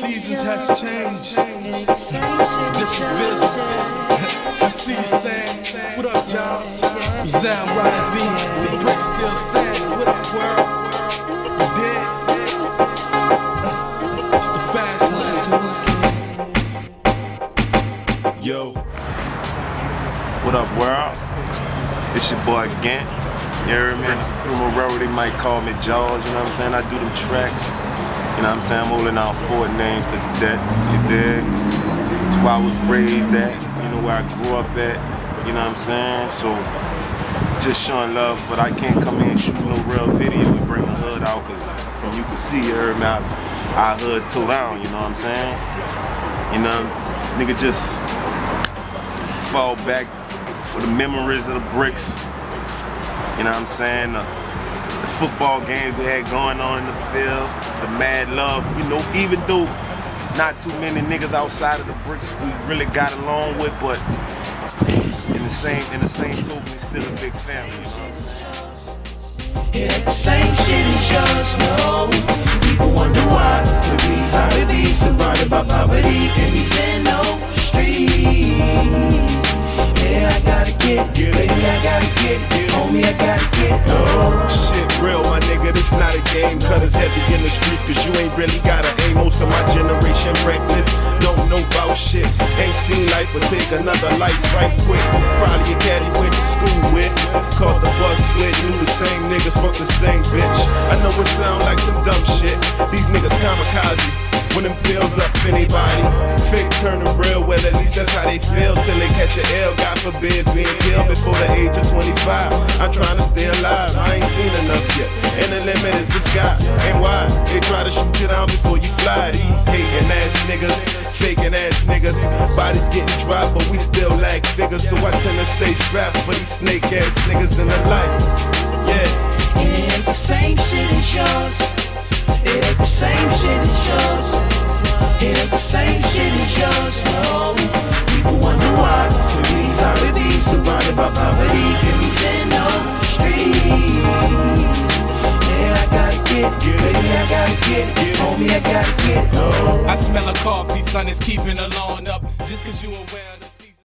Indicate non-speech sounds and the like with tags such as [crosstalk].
This is business. [laughs] I see you saying, what up, y'all? Zam Ryan V. The brick still stands. What up, world? Dead? Uh, it's the fast lane. Yo, what up, world? It's your boy Gant. You heard me? Through they might call me George, you know what I'm saying? I do them tracks. You know what I'm saying? I'm holding out four names to that, you dig? That's where I was raised at, you know, where I grew up at, you know what I'm saying? So, just showing love, but I can't come in and shoot no real video and bring the hood out, because from you can see, you heard I, hood too down, you know what I'm saying? You know, nigga just fall back for the memories of the bricks. You know what I'm saying? Football games we had going on in the field, the mad love. You know, even though not too many niggas outside of the bricks we really got along with, but in the same in the same token, it's still a big family. You know? It ain't the same shit church, no. People wonder why be surrounded by poverty no streets. Yeah, I gotta get, baby, I gotta get, homie, I gotta get. Oh. Shit this not a game. Cut is heavy in the streets, cause you ain't really got to aim. Most of my generation reckless, don't know about shit. Ain't seen life, but take another life right quick. Probably a caddy went to school with, caught the bus with, knew the same niggas, fuck the same bitch. I know it sound like some dumb shit. These niggas kamikaze. When them pills up anybody, fake turn to real. Well, at least that's how they feel till they catch a L. God forbid being killed before the age of 25. I'm trying to stay alive. Limit is the sky. And why they try to shoot you down before you fly? These hating ass niggas, faking ass niggas. Bodies getting dropped, but we still lack figures. So I tend to stay strapped for these snake ass niggas in the life. Yeah. It ain't the same shit in yours. It ain't the same shit in yours. It ain't the same shit in yours, I gotta baby, I gotta get, homie, I gotta get. Oh. I smell a coffee, son, it's keeping the lawn up. Just cause you aware.